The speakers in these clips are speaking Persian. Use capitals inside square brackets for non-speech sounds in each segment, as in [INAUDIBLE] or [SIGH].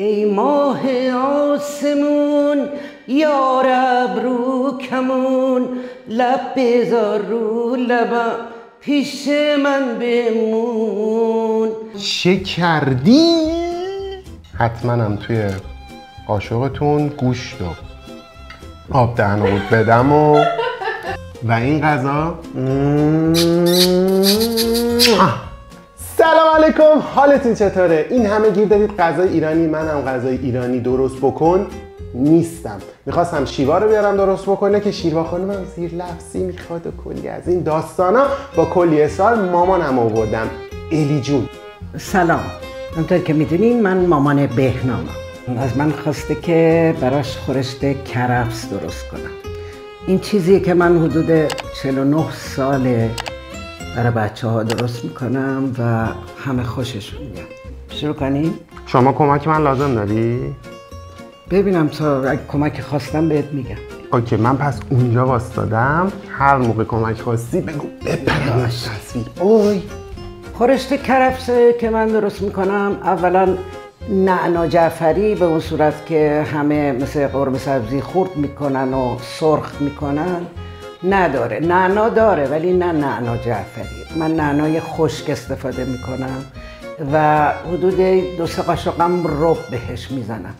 ای ماه آسمون یارب رو کمون لب بذار رو لبم پیش من بمون. چه کردی؟ حتما هم توی قاشقتون گوشت و آب دهن بود بدم و و این غذا؟ سلام علیکم. حالتون چطوره؟ این همه گیر دادید. غذای ایرانی منم غذای ایرانی درست بکن. نیستم. می‌خواستم شیوا رو بیارم درست بکنه که شیوا خانمم زیر لفظی می‌خواد و کلی از این داستانا با کلی اصرار مامانم آوردم. الی جون. سلام. همطور که می‌دونین من مامان بهنامم از من خواسته که براش خورشت کرفس درست کنم. این چیزیه که من حدود 49 ساله برای بچه ها درست می‌کنم و همه خوششون میاد. شروع کنیم؟ شما کمک من لازم داری؟ ببینم تا اگه کمک خواستم بهت میگم. اوکی من پس اونجا واستادم هر موقع کمک خواستی بگو. بپرم از تصویر اوی خورشت کرفسه که من درست می‌کنم اولا نعنا جعفری به اون صورت که همه مثل قرمه سبزی خورد می‌کنن و سرخ می‌کنن. نداره. نعنا داره ولی نه نعنا جعفری. من نعنای خشک استفاده می‌کنم و حدود دو سه قاشقم رب بهش می‌زنم.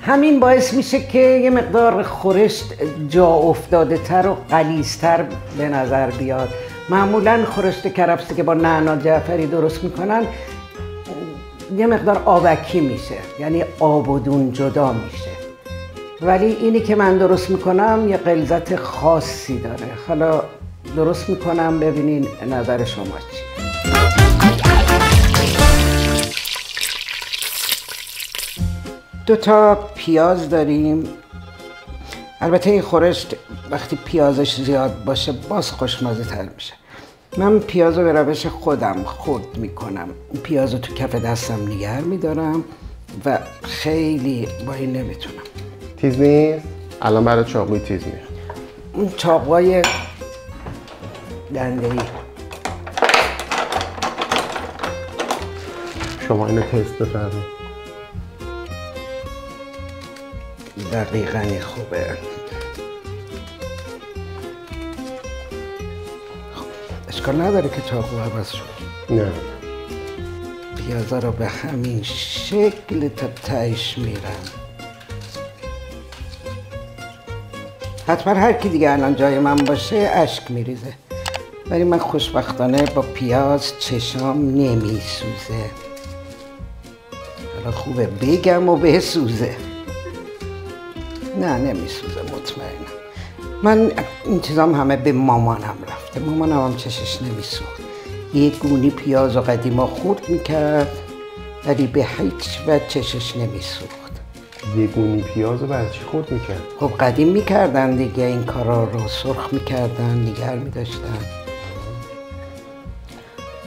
همین باعث میشه که یه مقدار خورشت جا افتاده تر و قلیزتر به نظر بیاد. معمولا خورشت کرفسی که با نعنا جعفری درست می‌کنن یه مقدار آبکی میشه. یعنی آب و جدا میشه. ولی اینی که من درست می‌کنم یه قلزت خاصی داره. حالا درست می‌کنم ببینین نظر شما چی دو تا پیاز داریم. البته این خورشت وقتی پیازش زیاد باشه باز خوشمزه تر میشه. من پیاز رو به روش خودم خورد می‌کنم. پیاز رو تو کف دستم نگر میدارم و خیلی با این نمی‌تونم. تیز نیست؟ الان برای چاقوی تیز میاد اون چاقوای دنده ای شما اینو تست بفرمایید. دقیقا خوبه. خب، اشکال نداره که چاقو عوض شد. نه. پیازا رو به همین شکل تا تهش میرم. حتما هر کی دیگه الان جای من باشه اشک میریزه. ولی من خوشبختانه با پیاز چشام نمیسوزه. حالا خوبه بگم و بسوزه. نه نمیسوزه مطمئنم. من این چیزام همه به مامانم رفته. مامانم هم چشش نمیسوخت. یک گونی پیاز و قدیما خورد می‌کرد ولی به هیچ وجه چشش نمیسوخت. یه گونی پیاز رو برای چی خورد می‌کرد؟ خب قدیم می‌کردن دیگه این کارا رو سرخ می‌کردن نگر میداشتن.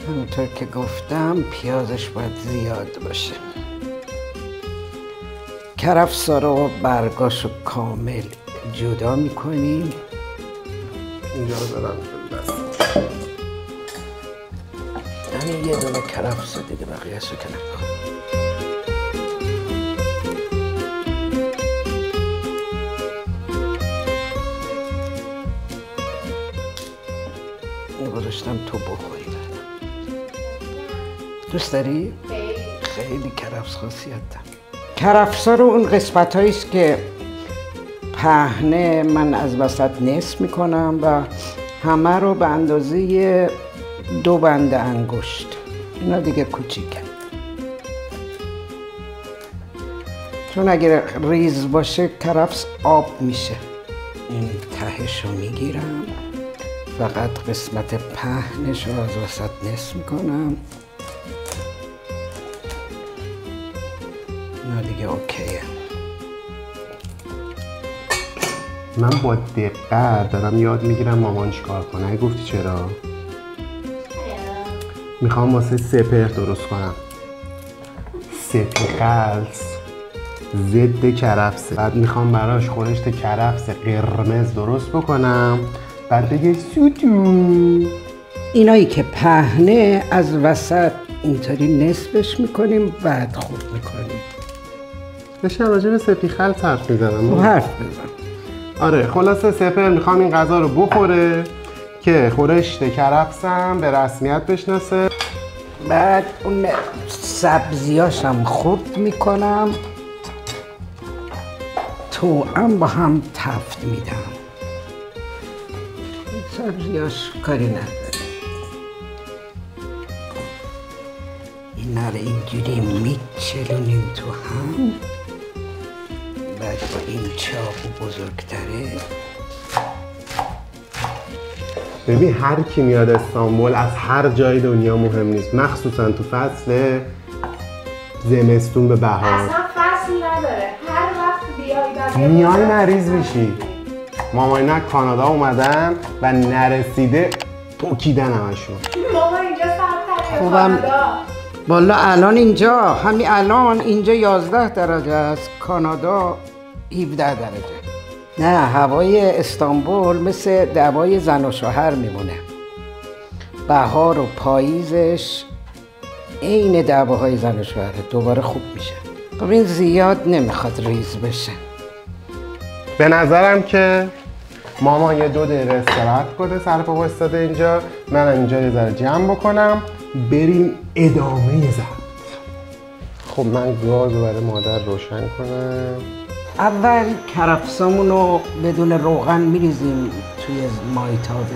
همونطور که گفتم پیازش باید زیاد باشه. کرفسا رو برگاش رو کامل جدا می‌کنیم. اینجا رو بس. همین یه دونه کرفسه دیگه بقیه رو که گذاشتم تو بخوری. دوست داری؟ خیلی کرفس خاصیت دارم کرفسا رو اون قسمت است که پهنه من از وسط نصف می‌کنم و همه رو به اندازه دو بند انگشت. اینا دیگه کوچیکه. چون اگر ریز باشه کرفس آب میشه. این تهش رو می‌گیرم. فقط قسمت پهنش رو از وسط نصف می‌کنم. اینا دیگه اوکیه. من با دقت دارم یاد می‌گیرم مامان چیکار کنه. گفتی چرا؟ می‌خوام واسه سپر درست کنم. سپقلس ضد کرفسه. بعد می‌خوام براش خورشت کرفس قرمز درست بکنم. بعد بگه سوتو. اینایی که پهنه از وسط اینطوری نصفش می‌کنیم بعد خورد می‌کنیم. داشتم راجع به سپیخل حرف می‌زنم. تو حرف بزن. آره خلاصه سپر می‌خوام این غذا رو بخوره که خورشت کرفسم به رسمیت بشناسه. بعد اون سبزیاشم خورد می‌کنم. تو هم با هم تفت میدم. سبزیاش کاری نداره اینا رو اینجوری میچلونیم تو هم بعد با این چاقو بزرگتره ببین هر کی میاد استانبول از هر جای دنیا مهم نیست مخصوصا تو فصل زمستون به بهار اصلا فصل نداره هر وقت بیای بعد میای مریض میشی ماماینا کانادا اومدن و نرسیده پوکیدن همشون. ماما اینجا خوبم. والا الان اینجا همین الان اینجا 11 درجه است. کانادا 17 درجه. نه هوای استانبول مثل دوای زن و شوهر میمونه. بهار و پاییزش عین دعواهای زن و شوهره. دوباره خوب میشه. خب این زیاد نمی‌خواد ریز بشه. به نظرم که ماما یه دو دقیقه استراحت کنه سر پا وایستاده اینجا. منم اینجا یه ذره جمع بکنم. بریم ادامه ضبط خب من گاز برای مادر روشن کنم. اول کرفسامون رو بدون روغن میریزیم توی مایتابه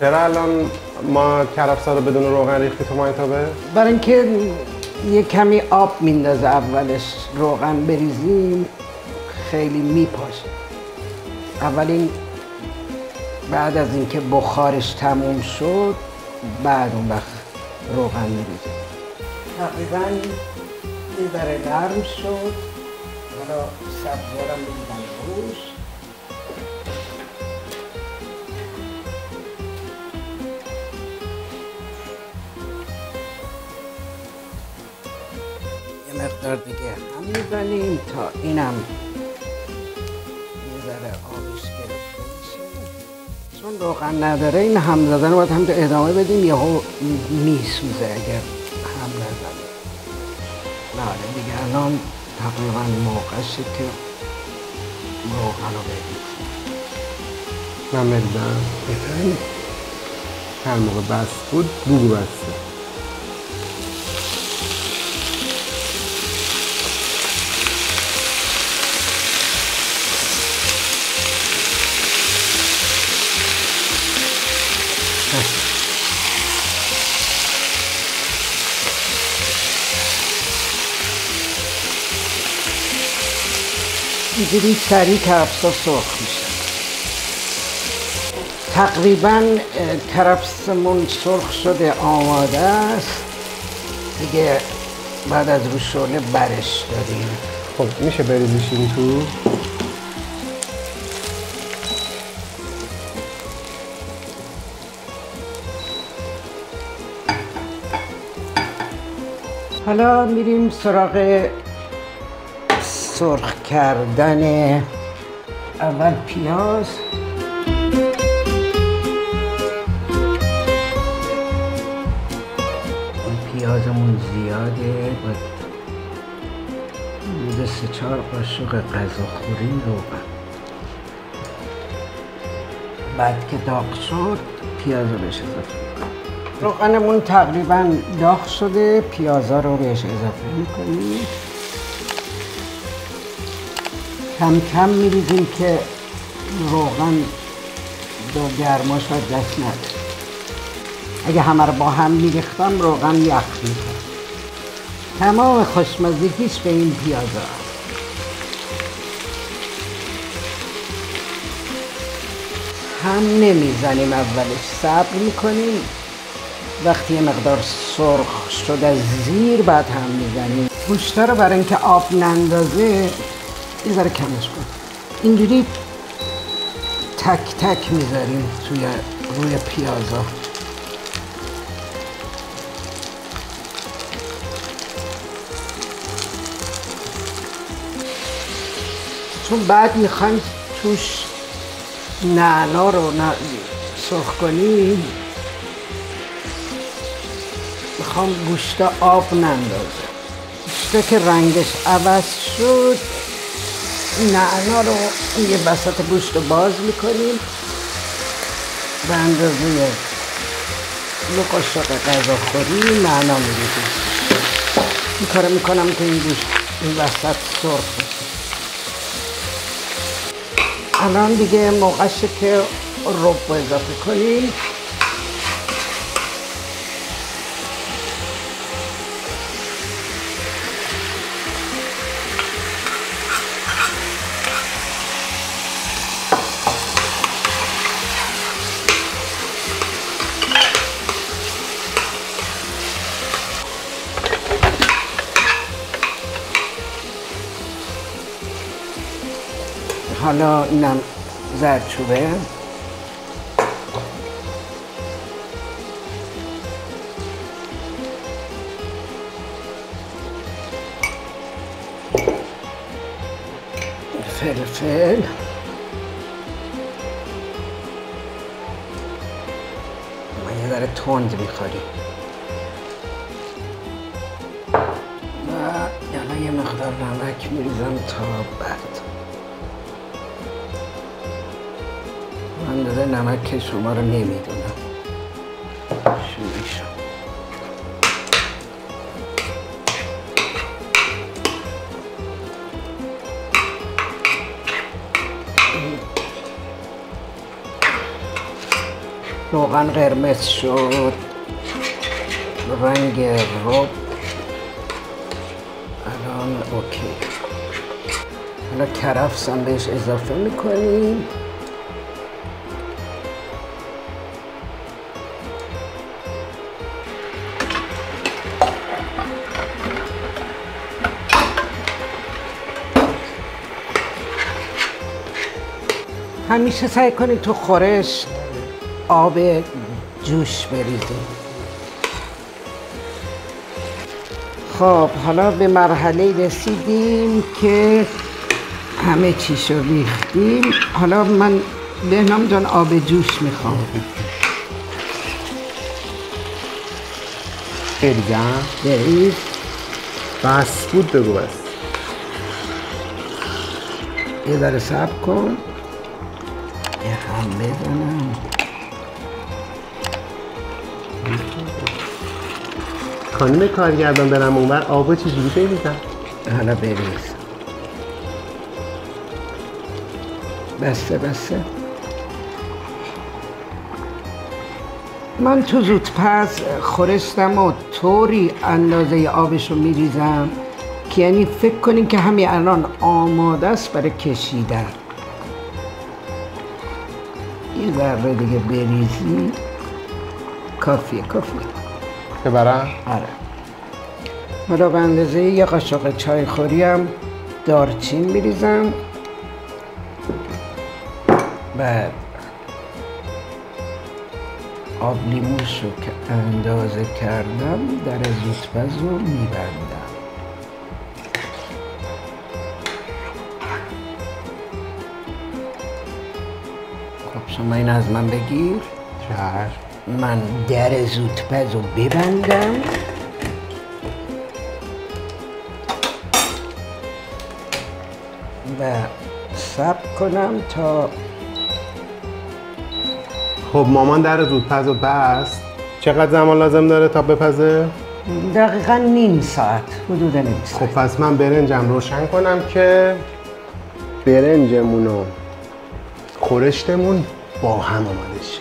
چرا الان ما کرفسا رو بدون روغن ریختی تو مایتابه؟ برای اینکه یه کمی آب میندازه اولش. روغن بریزیم خیلی میپاشه. اولین بعد از اینکه بخارش تموم شد بعد اون وقت روغن میریزیم. تقریبا ذره نرم شد. حالا سبزیارم میریزم روش. مقدار دیگه هم می‌زنیم تا اینم یه ذره آبش گرفته چون روغن نداره این هم زدن باید هم ادامه بدیم یهو میسوزه اگر هم نزنه. بله دیگه الان تقریبا موقعشه که روغن رو بدیم. من بریزم بهتره هر موقع بس بود بگو بسته اینجوری سریع کرفسا سرخ میشه. تقریبا کرفسمون سرخ شده آماده است. دیگه بعد از رو شعله برش داریم. خب میشه بریزیش این تو؟ حالا میریم سراغ سرخ کردن اول پیاز. پیازمون زیاده و سه چهار قاشق غذاخوری روغن بعد که داغ شد پیاز رو بهش اضافه روغنمون تقریبا داغ شده پیازا رو بهش اضافه می‌کنیم. کم کم میریزیم که روغن با گرماش و دست نده اگه همه رو با هم میریختم روغن یخ می‌کنم تمام خوشمزگیش به این پیازا هست. هم نمی‌زنیم اولش صبر می‌کنیم. وقتی یه مقدار سرخ شد از زیر بعد هم می‌زنیم. گوشته رو برای اینکه آب نندازه یه ذره کمش کن. اینجوری تک تک می‌ذاریم توی روی پیازا. چون بعد می‌خوایم توش نعنا رو سرخ کنیم می‌خوام گوشت آب نندازه گوشته که رنگش عوض شد. نعنا رو یه وسط گوشت رو باز می‌کنیم. به اندازه یه قاشق غذاخوری نعنا میریزیم این کارو می‌کنم که این گوشت این وسط سرخ بشه الان دیگه موقعشه که رب اضافه کنیم. حالا اینم زردچوبه فلفل. ما یه ذره تند می‌خوریم. و یالا یه مقدار نمک میریزم تا بعد. اندازه نمک شما رو نمی‌دونم شوری شد روغن قرمز شد. رنگ رب. الان اوکی. حالا کرفس هم بهش اضافه می‌کنیم. همیشه سعی کنید تو خورش آب جوش بریزید خب حالا به مرحله رسیدیم که همه چیشو ریختیم. حالا من بهنام جان آب جوش می‌خوام. خیلی گرم. بریز بس بود بگو بس. یه ذره صبر کن. بزنم خانم کارگردان برم اونور آبو چجوری بریزم حالا بریز بسته بسته. من تو زودپس خورشتم و طوری اندازه آبشو میریزم که یعنی فکر کنیم که همین الان آماده است برای کشیدن. یه ذره دیگه بریزی. کافیه کافیه. ببرم؟ آره. حالا به اندازه یه قاشق چای خوری هم دارچین میریزم بعد آب لیموش رو که اندازه کردم در زودپز رو میبندم. شما این از من بگیر. چشم. من در زودپز رو ببندم. و سب کنم تا خب مامان در زودپز رو بست. چقدر زمان لازم داره تا بپزه؟ دقیقا نیم ساعت حدود نیم خب ساعت پس من برنجم روشن کنم که برنجمون و خورشتمون با هم آماده شه.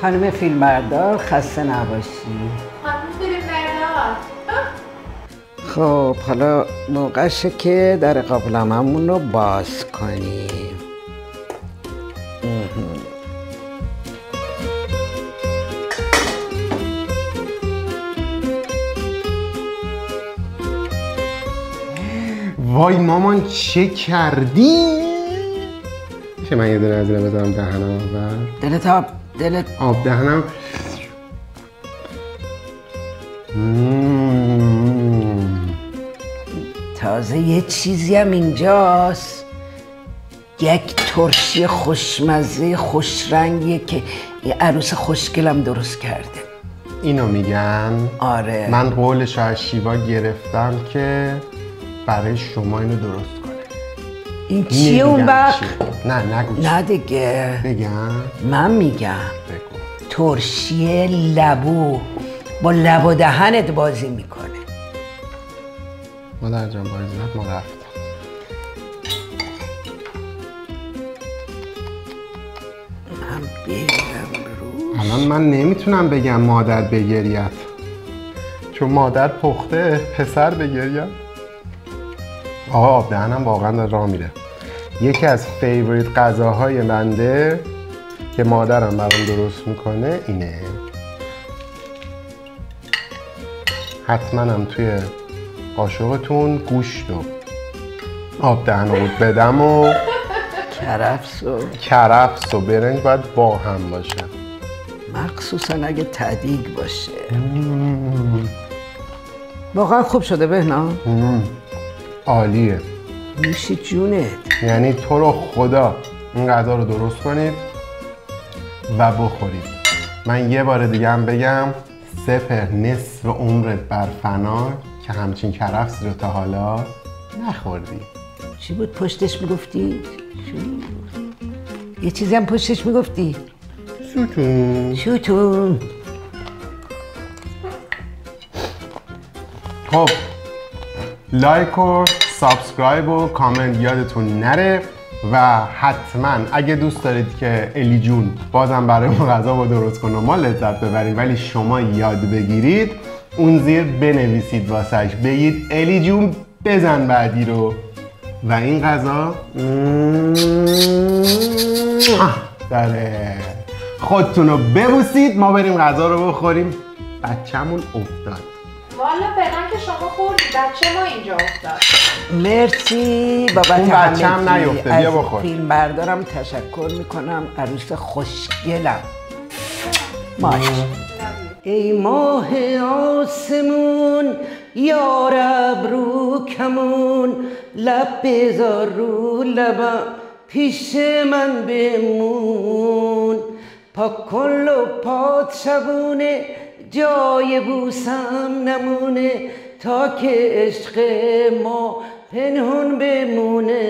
خانم فیلمبردار خسته نباشی. خانم فیلم بردار خب حالا موقعشه که در قابلممون رو باز کنیم. وای مامان چه کردی؟ میشه من یه دونه از اینا بذارم دهنم و دلت آب دلت. آب دهنم. مم. تازه یه چیزی هم اینجاست. یک ترشی خوشمزه خوشرنگیه که یه عروس خوشگلم درست کرده. اینو میگن. آره. من قولش رو از شیوا گرفتم که برای شما اینو درست این چیه اون وقت. نه نگو. نه دیگه. بگم. من میگم بگو. ترشی لبو با لب و دهنت بازی می‌کنه. مادر جان با عزت ما رفتم من بگم الان من نمی‌تونم بگم مادر بگریت. چون مادر پخته پسر بگرید آقا آب دهنم واقعا داره راه میره. یکی از فیوریت غذاهای بنده که مادرم برام درست می‌کنه اینه. حتما هم توی قاشقتون گوشت و آب دهن رو بدم و کرفس و کرفس و برنج باید با هم باشه. مخصوصا اگه تعدیگ باشه. واقعا خوب شده بهنا عالیه. نوش جونت یعنی تو رو خدا این غذا رو درست کنید و بخورید. من یه بار دیگه هم بگم سپر نصف عمرت بر فنا که همچین کرفسی رو تا حالا نخوردی. چی بود پشتش می‌گفتی؟ یه چیزی هم پشتش می‌گفتی؟ سوتون شوتون خب لایک و subscribe و کامنت یادتون نره و حتما اگه دوست دارید که الی جون بازم برای ما غذاها درست کنه ما لذت ببریم ولی شما یاد بگیرید. اون زیر بنویسید واسش بگید الی جون بزن بعدی رو. و این غذا داره. خودتون رو ببوسید ما بریم غذا رو بخوریم. بچه‌مون افتاد. والا فعلا که شما خوردی بچه ما اینجا افتاد. مرسی. بابت اون بچه هم. نیفته، بیا از بخور. فیلم بردارم تشکر می‌کنم. عروس خوشگلم. ماش ای ماه آسمون یارب رو کمون. لب بذار رو لبم پیش من بمون. پا کن و پاد شبونه جای بوسم نمونه تا که عشق ما پنهون بمونه.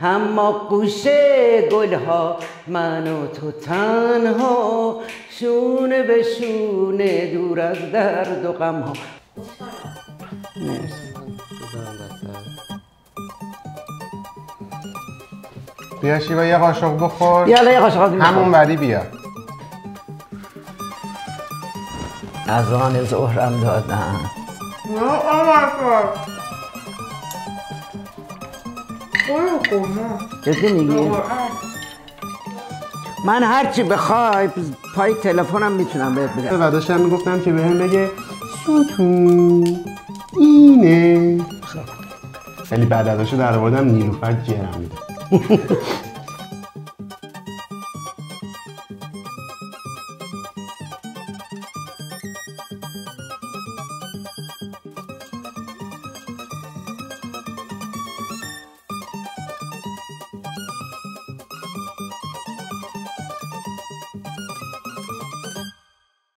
اما گوشه گلها من و تو تنها شونه به شونه دور از درد و غم ها بیا شیوا یه قاشق بخور. یالا یه قاشق همون وری بیا. از آن ظهرم دادن جدی میگی؟ من هرچی بخوای پای تلفنم می‌تونم بهت بدم. و داشتم می‌گفتم که بهم بگه ستون اینه. ولی بعد ازشو در آوردم نیلوفر گرم میده. [LAUGHS]